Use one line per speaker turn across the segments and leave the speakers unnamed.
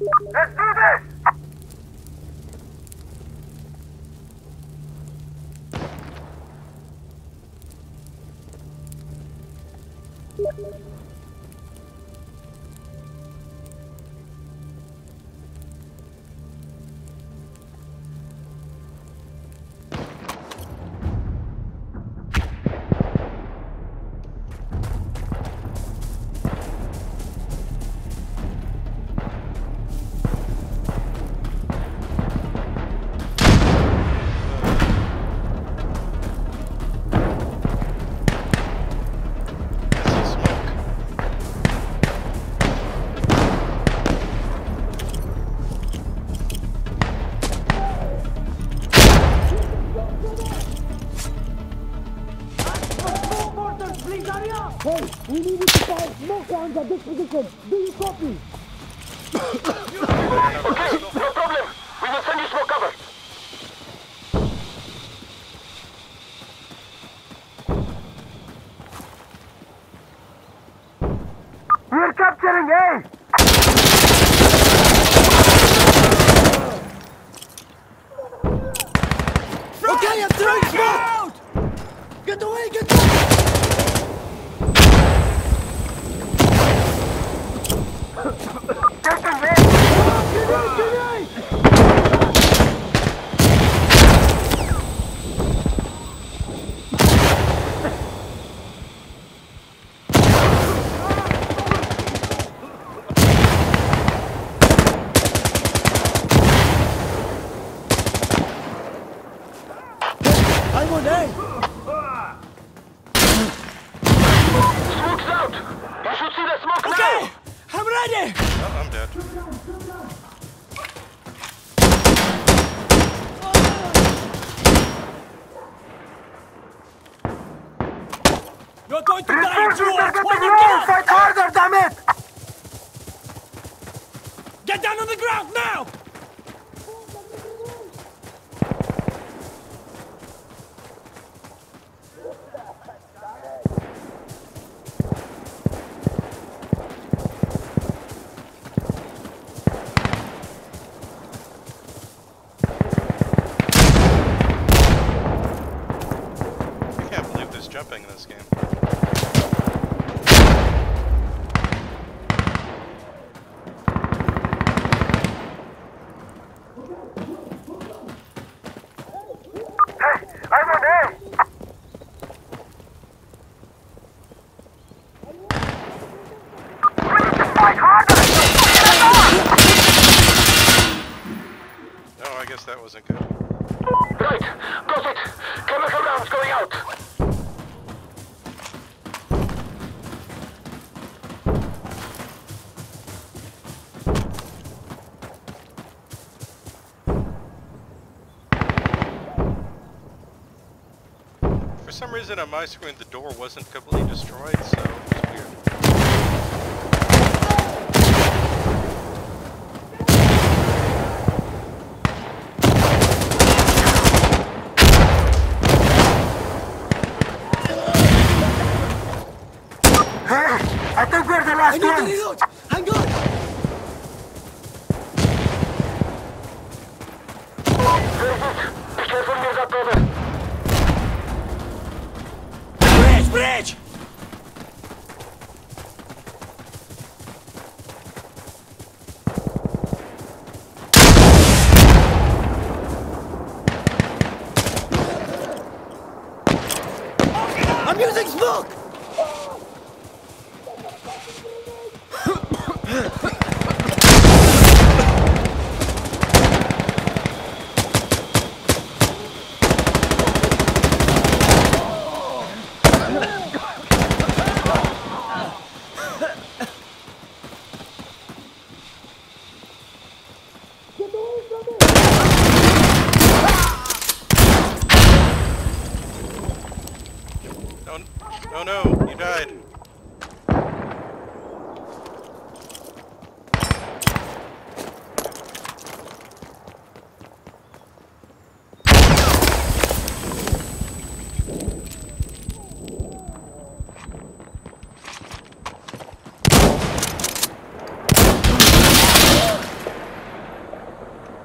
Let's do this!
Smoke
at this position. Do you copy?
Okay, no problem. We will send you smoke cover. We're capturing A!
Okay, I'm throwing smoke! Get away, get away!
Taking A!
I'm on A!
Smoke's out! You should see the smoke
Okay,
now!
I'm ready!
Oh, I'm dead.
You're going to die,
Reinforcements are
George!
getting
What you
low!
got?
Fight harder, damn it!
Get down on the ground now!
Jumping in this game.
Hey, I'm on A! We need to fight harder!
Oh, I guess that wasn't good.
Right, got it! Chemical rounds going out!
For some reason on my screen the door wasn't completely destroyed, so it's weird.
Hey, I think we're the last
need to
ones!
reload! Hang on!
Very good. Be careful near that cover.
Bridge,
Oh no, you died.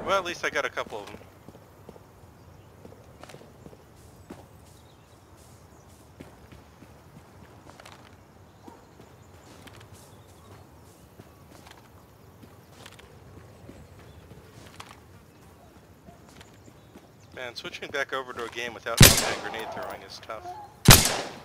Well, at least I got a couple of them. Man, switching back over to a game without grenade throwing is tough.